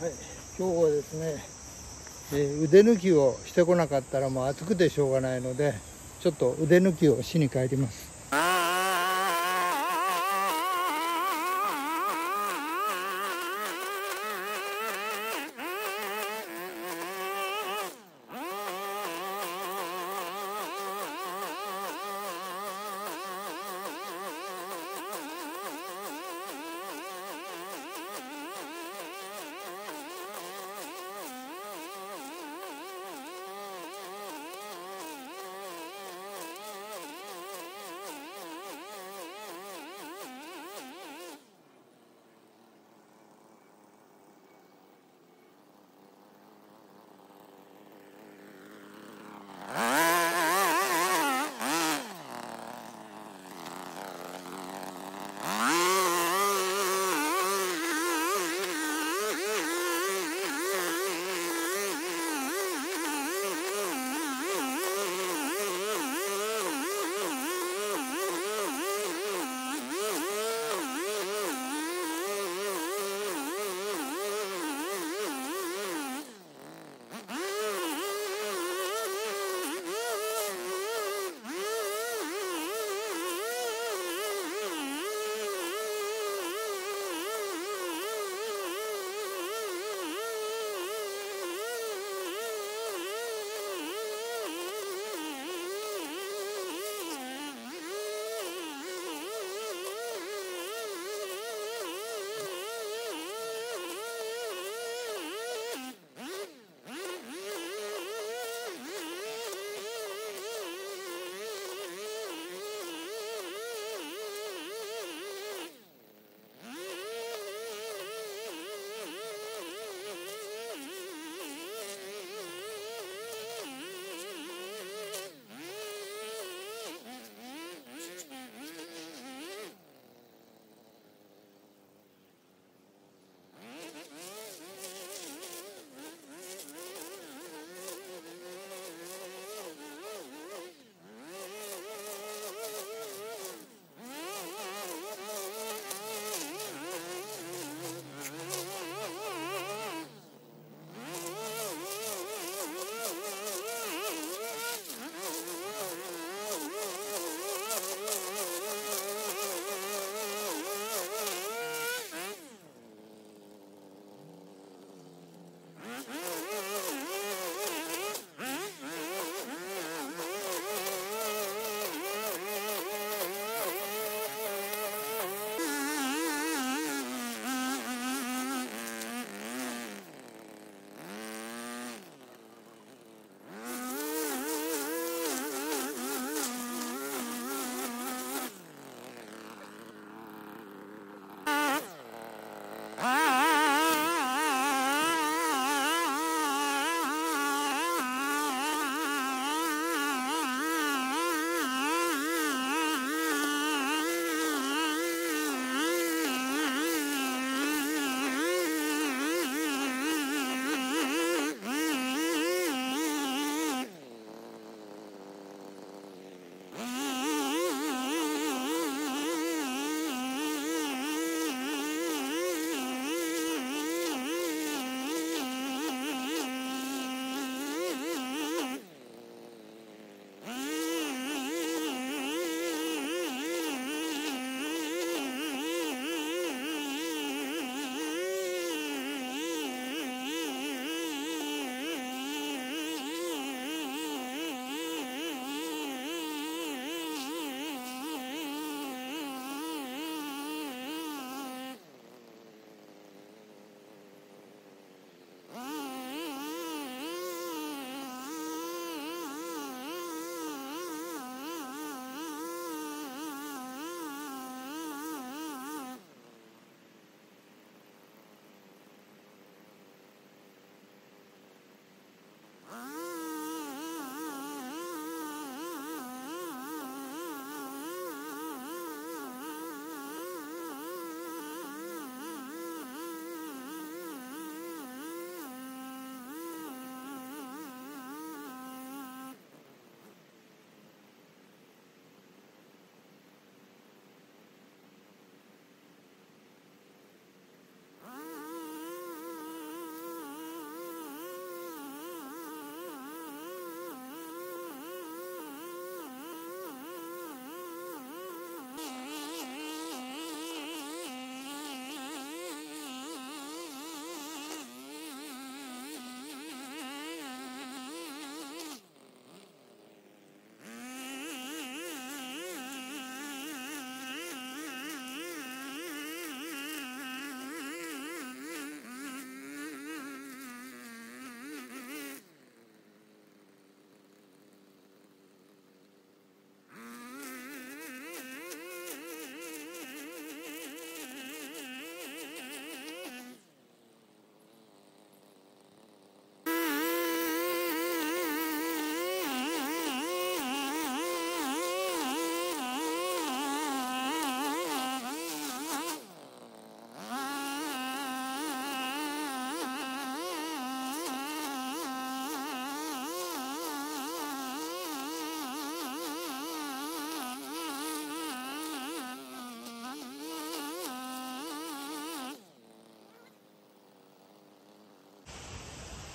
はい、今日はですね、えー腕抜きをしてこなかったらもう暑くてしょうがないのでちょっと腕抜きをしに帰ります。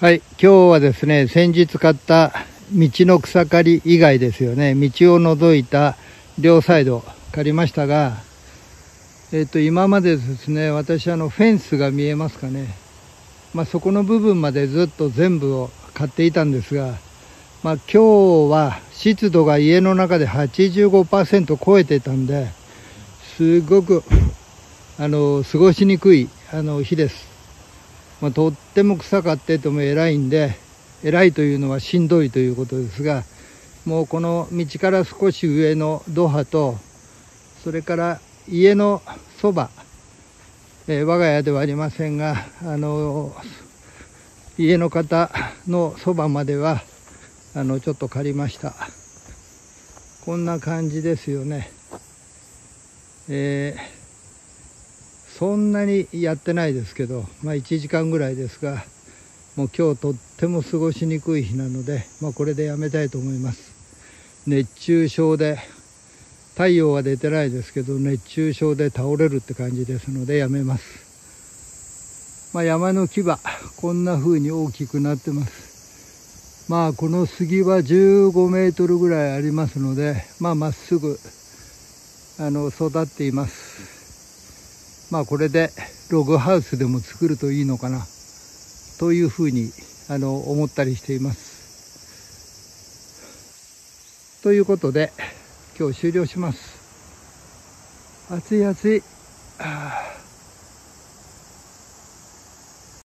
はい今日はですね先日買った道の草刈り以外ですよね。道を除いた両サイド刈りましたがえっ、と今までですね私あのフェンスが見えますかね。まあ、そこの部分までずっと全部を買っていたんですが、まあ、今日は湿度が家の中で85%超えてたんですごくあの過ごしにくいあの日です。まあ、とっても臭かってても偉いんで偉いというのはしんどいということですがもうこの道から少し上の土波とそれから家のそば、えー、我が家ではありませんがあの家の方のそばまではあのちょっと借りました。こんな感じですよね。えーそんなにやってないですけど、まあ、1時間ぐらいですがもう今日とっても過ごしにくい日なので、まあ、これでやめたいと思います。熱中症で太陽は出てないですけど熱中症で倒れるって感じですのでやめます。まあ、山の木はこんな風に大きくなってます。まあこの杉は15メートルぐらいありますのでまあまっすぐあの育っています。まあこれでログハウスでも作るといいのかなというふうにあの思ったりしています。ということで今日終了します。暑い暑い。